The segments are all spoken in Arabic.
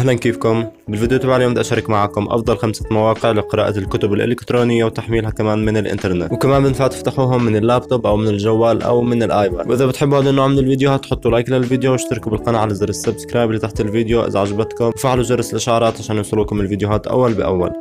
أهلا كيفكم؟ بالفيديو تبع اليوم بدي أشارك معكم أفضل خمسة مواقع لقراءة الكتب الإلكترونية وتحميلها كمان من الإنترنت. وكمان بنفع تفتحوهم من اللابتوب أو من الجوال أو من الآيباد. وإذا بتحبوا هذا النوع من الفيديوهات حطوا like للفيديو واشتركوا بالقناة على زر ال subscribe اللي تحت الفيديو إذا عجبتكم. وفعلوا جرس الاشعارات عشان يوصلوكم الفيديوهات أول بأول.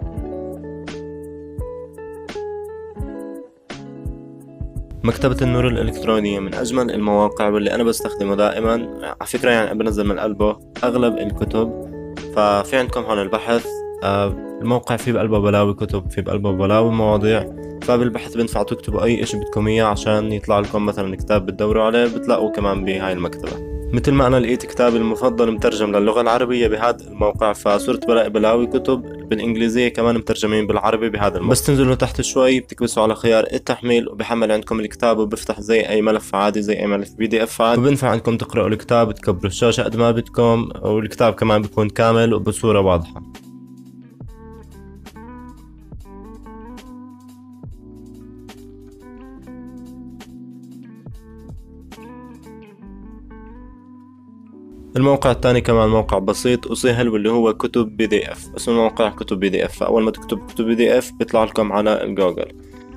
مكتبة النور الإلكترونية من أجمل المواقع واللي أنا بستخدمه دائما. على فكرة يعني بنزل من قلبه أغلب الكتب. ففي عندكم هون البحث آه، الموقع فيه بقلبه بلاوي كتب فيه بقلبه بلاوي مواضيع. فبالبحث بينفع تكتبوا أي إشي بدكم إياه عشان يطلع لكم مثلا كتاب بتدوروا عليه بتلاقوه كمان بهاي المكتبة. مثل ما أنا لقيت كتابي المفضل مترجم للغة العربية بهذا الموقع فصرت بلاقي بلاوي كتب بالإنجليزية كمان مترجمين بالعربي بهذا الموقع بس تنزلوا تحت شوي بتكبسوا على خيار التحميل وبحمل عندكم الكتاب وبفتح زي أي ملف عادي زي أي ملف PDF عادي. وبنفع عندكم تقرأوا الكتاب تكبروا الشاشة قد ما بدكم والكتاب كمان بيكون كامل وبصورة واضحة. الموقع الثاني كمان موقع بسيط وسهل واللي هو كتب PDF اسم الموقع كتب PDF فاول ما تكتب كتب PDF بيطلع لكم على الجوجل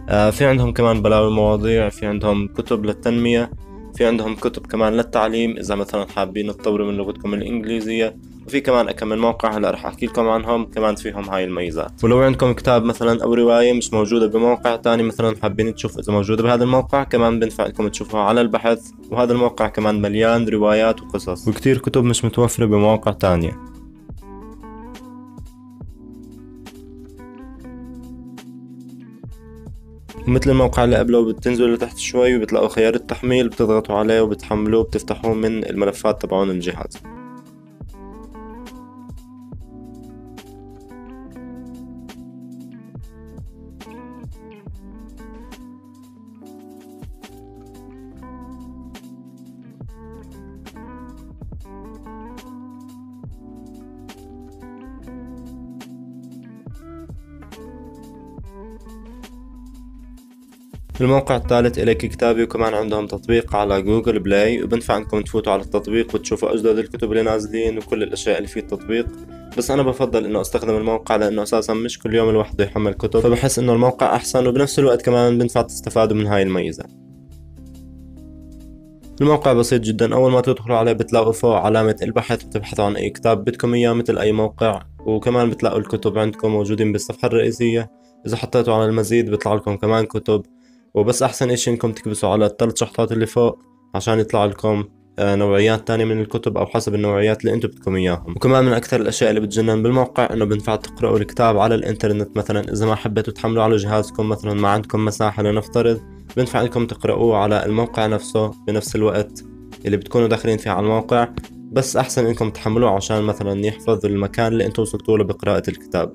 آه في عندهم كمان بلاوي مواضيع في عندهم كتب للتنمية في عندهم كتب كمان للتعليم. إذا مثلا حابين تطوروا من لغتكم الإنجليزية وفي كمان من موقع هلا رح أحكي لكم عنهم كمان فيهم هاي الميزات. ولو عندكم كتاب مثلا أو رواية مش موجودة بموقع تاني مثلا حابين تشوفوا إذا موجودة بهذا الموقع كمان بنفع لكم تشوفوها على البحث. وهذا الموقع كمان مليان روايات وقصص. وكتير كتب مش متوفرة بمواقع تانية. مثل الموقع اللي قبله بتنزلوا لتحت شوي وبتلاقوا خيار التحميل بتضغطوا عليه وبتحملوه بتفتحوه من الملفات تبعون الجهاز. الموقع الثالث إليك كتابي وكمان عندهم تطبيق على Google Play وبنفع انكم تفوتوا على التطبيق وتشوفوا اجدد الكتب اللي نازلين وكل الأشياء اللي في التطبيق. بس أنا بفضل إنه أستخدم الموقع لأنه أساسا مش كل يوم الواحد يحمل كتب. فبحس إنه الموقع أحسن وبنفس الوقت كمان بنفع تستفادوا من هاي الميزة. الموقع بسيط جدا. أول ما تدخلوا عليه بتلاقوا فوق علامة البحث بتبحثوا عن أي كتاب بدكم إياه مثل أي موقع. وكمان بتلاقوا الكتب عندكم موجودين بالصفحة الرئيسية. إذا حطيتوا على المزيد بيطلع لكم كمان كتب. وبس أحسن إشي إنكم تكبسوا على الثلاث شحطات اللي فوق عشان يطلع لكم آه، نوعيات تانية من الكتب أو حسب النوعيات اللي أنتم بدكم إياهم. وكمان من أكثر الأشياء اللي بتجنن بالموقع إنه بنفع تقرأوا الكتاب على الإنترنت. مثلا إذا ما حبيتوا تحملوا على جهازكم مثلا ما عندكم مساحة لنفترض بنفع إنكم تقرأوه على الموقع نفسه بنفس الوقت اللي بتكونوا داخلين فيه على الموقع. بس أحسن إنكم تحملوه عشان مثلا يحفظ المكان اللي أنتم وصلتوا له بقراءة الكتاب.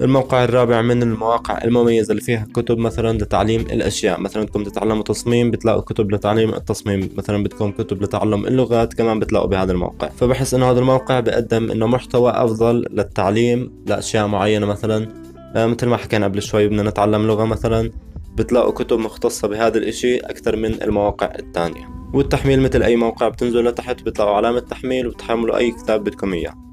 الموقع الرابع من المواقع المميزة اللي فيها كتب مثلا لتعليم الأشياء. مثلا بدكم تتعلموا تصميم بتلاقوا كتب لتعليم التصميم. مثلا بدكم كتب لتعلم اللغات كمان بتلاقوا بهذا الموقع. فبحس إنه هذا الموقع بقدم إنه محتوى أفضل للتعليم لأشياء معينة مثلا. آه، مثل ما حكينا قبل شوي بدنا نتعلم لغة مثلا بتلاقوا كتب مختصة بهذا الإشي أكثر من المواقع الثانية. والتحميل مثل أي موقع بتنزلوا لتحت بتلاقوا علامة تحميل وبتحملوا أي كتاب بدكم إياه.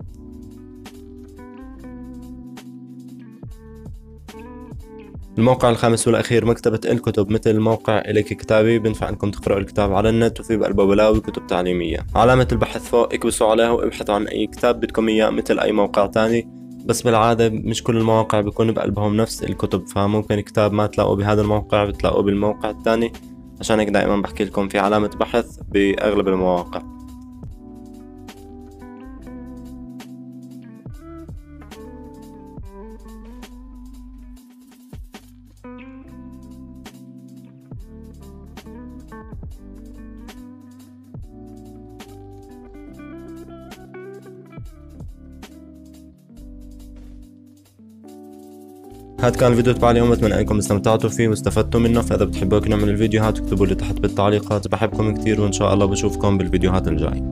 الموقع الخامس والأخير مكتبة الكتب مثل موقع إليك كتابي بينفع أنكم تقرأوا الكتاب على النت وفي بقلبه بلاوي كتب تعليمية. علامة البحث فوق اكبسوا عليها وابحثوا عن أي كتاب بدكم إياه مثل أي موقع تاني. بس بالعادة مش كل المواقع بيكون بقلبهم نفس الكتب فممكن كتاب ما تلاقوه بهذا الموقع بتلاقوه بالموقع الثاني عشان هيك دائما بحكي لكم في علامة بحث بأغلب المواقع. هذا كان الفيديو تبع اليوم بتمنى أنكم استمتعتوا فيه واستفدتوا منه. فإذا بتحبوا نوع من الفيديوهات اكتبوا لي تحت بالتعليقات. بحبكم كثير وإن شاء الله بشوفكم بالفيديوهات الجاي